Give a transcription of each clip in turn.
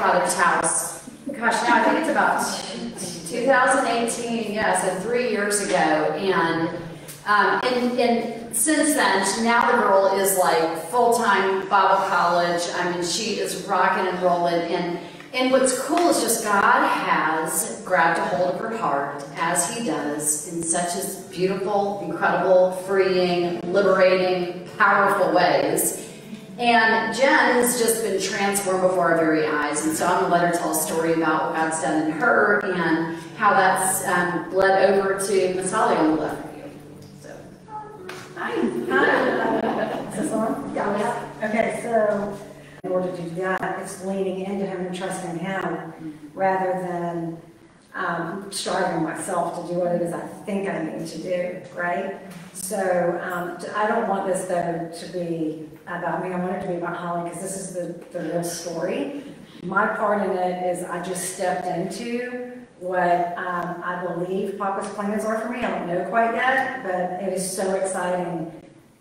Father's house. Gosh, now I think it's about 2018, yeah, so three years ago. And, um, and, and since then, now the girl is like full-time Bible college. I mean, she is rocking and rolling. And, and what's cool is just God has grabbed a hold of her heart, as he does, in such as beautiful, incredible, freeing, liberating, powerful ways. And Jen has just been transformed before our very eyes. And so I'm going to let her tell a story about what God's done in her and how that's um, led over to Miss Holly on the left of you. So. Hi. Hi. Is this on? Yeah. Okay, so in order to do that, it's leaning into Him and trusting Him rather than um, striving myself to do what it is I think I need to do, right? So um, I don't want this though to be about me. I want it to be about Holly because this is the, the real story. My part in it is I just stepped into what um, I believe Papa's plans are for me. I don't know quite yet, but it is so exciting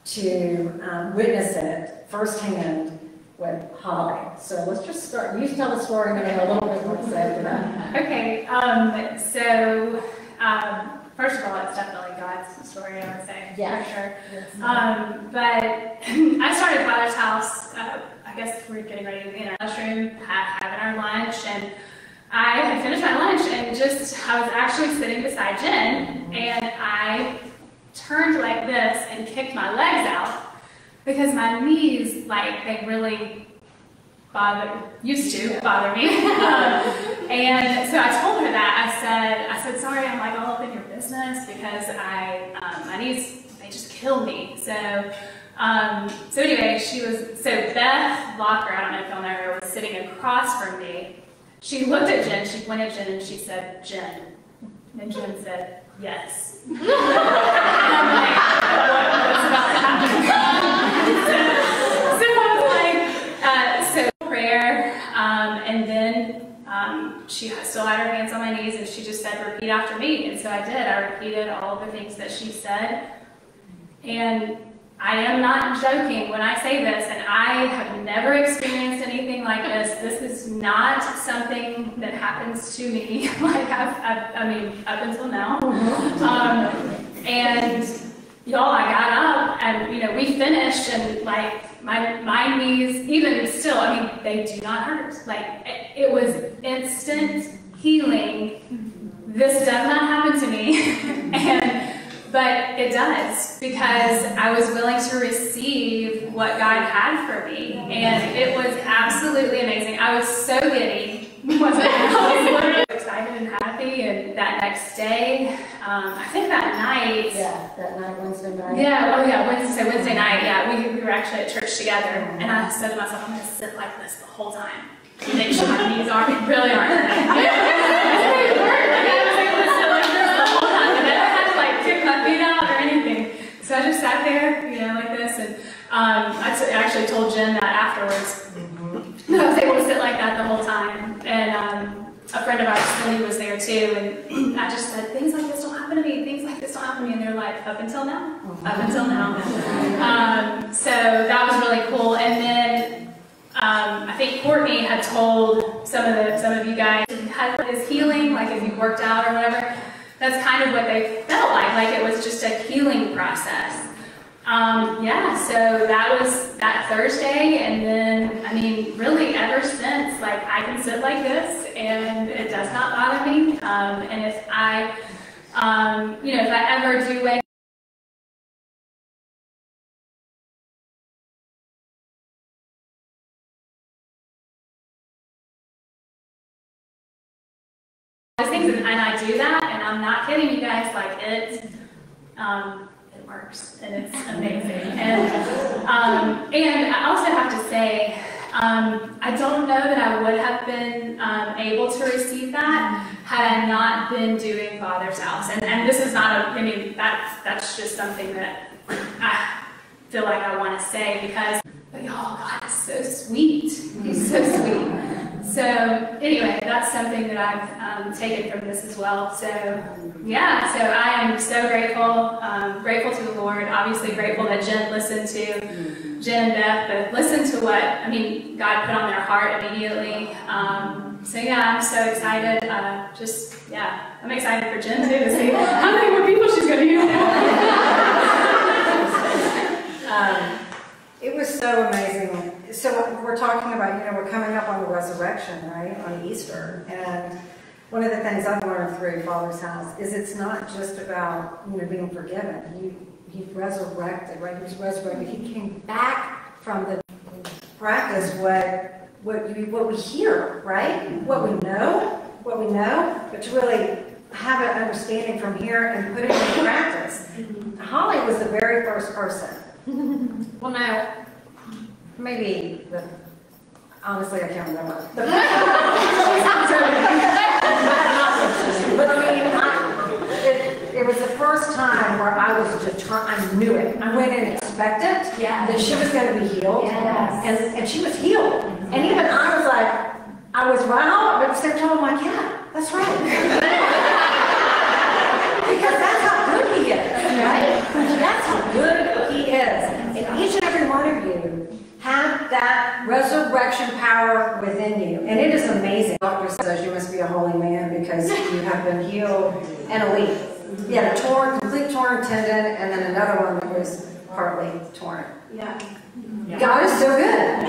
to um, witness it firsthand with Holly. So let's just start. You tell the story and then a little bit more after that. Okay, um, so um, first of all, it's definitely God's story, I would say, Yeah. for sure. Yes. Um, but I started Father's House, uh, I guess we're getting ready in our lunchroom, ha- having our lunch, and I had finished my lunch and just, I was actually sitting beside Jen, and I turned like this and kicked my legs out because my knees, like, they really bother, used to bother me. and so I told her that. I said, I said, sorry, I'm like all up in your business because I, um, my knees, they just kill me. So, um, so anyway, she was, so Beth Locker, I don't know if y'all know her, was sitting across from me. She looked at Jen, she pointed at Jen and she said, Jen. And Jen said, yes. and I'm like, what, what's about to happen? so, so I was like, uh, so prayer, um, and then um, she still had her hands on my knees, and she just said, "Repeat after me." And so I did. I repeated all of the things that she said, and I am not joking when I say this. And I have never experienced anything like this. This is not something that happens to me. like I've, I've, I mean, up until now, um, and y'all, I got up and, you know, we finished and like my, my knees, even still, I mean, they do not hurt. Like it, was instant healing. This does not happen to me. and, but it does because I was willing to receive what God had for me. And it was absolutely amazing. I was so giddy. Wasn't I? I was excited and happy. And that next day, um, I think that night, Yeah, that night, Wednesday night. yeah, oh yeah, Wednesday, Wednesday night, yeah, we, we were actually at church together, and I said to myself, I'm gonna sit like this the whole time. To Make sure my knees aren't, really aren't hurting. It worked. Like, I was able to sit like this the whole time, and I never had to like kick my feet out or anything. So I just sat there, you know, like this, and um, I actually told Jen that afterwards. that I was able to sit like that the whole time, and um, a friend of ours, Cindy, was there too, and I just said, things like this don't happen to me, things like this don't happen to me, and they're like, up until now, up until now. Um, so that was really cool, and then um, I think Courtney had told some of the some of you guys this healing, like if you worked out or whatever. That's kind of what they felt like, like it was just a healing process. Um, yeah, so that was that Thursday, and then I mean, really ever since, like I can sit like this, and it does not bother me. Um, and if I, um, you know, if I ever do any things, and, and I do that, and I'm not kidding you guys. Like it, um, it works, and it's amazing. And um, and I also have to say, um, I don't know that I would have been um, able to receive that had I not been doing Father's House. And and this is not a, I mean, that's that's just something that I feel like I want to say because, but y'all, God is so sweet. He's so sweet. So anyway, that's something that I've um, taken from this as well. So yeah, so I am so grateful, um, grateful to the Lord. Obviously grateful that Jen listened to Jen and Beth, but listened to what I mean God put on their heart immediately. Um, So yeah, I'm so excited. Uh, just yeah, I'm excited for Jen too to see how many more people she's going to now. Um, It was so amazing. So we're talking about, you know, we're coming up on the resurrection, right, on Easter. And one of the things I've learned through Father's House is it's not just about, you know, being forgiven. He, he resurrected, right? He was resurrected. He came back from the practice what, what you, what we hear, right? What we know, what we know, but to really have an understanding from here and put it into practice. Holly was the very first person well, no, maybe the, honestly, I can't remember. The- But I mean, I, it, it was the first time where I was determined, I knew it. I went in expectant Yeah. that she was gonna be healed. Yes. And, and she was healed. And even I was like, I was right on, but at the same time, I'm like, yeah, that's right. Because that's how good he is, right? That's how good he is. And each and every one of you have that resurrection power within you. And it is amazing. Doctor says you must be a holy man because you have been healed in a week. You had a torn, complete torn tendon, and then another one that was partly torn. Yeah. God is so good.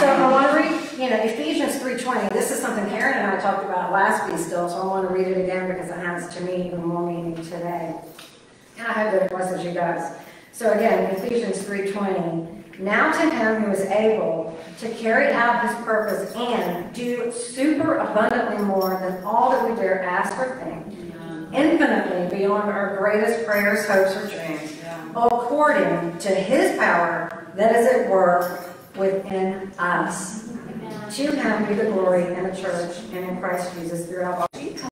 So I want to read, you know, Ephesians 3.20. This is something Karen and I talked about last week still, so I want to read it again because it has to me even more meaning today. And I hope that it blesses you guys. So again, Ephesians 3.20. Now to him who is able to carry out his purpose and do super abundantly more than all that we dare ask or think, infinitely beyond our greatest prayers, hopes, or dreams, according to his power that is at work within us. To him be the glory in the church and in Christ Jesus throughout all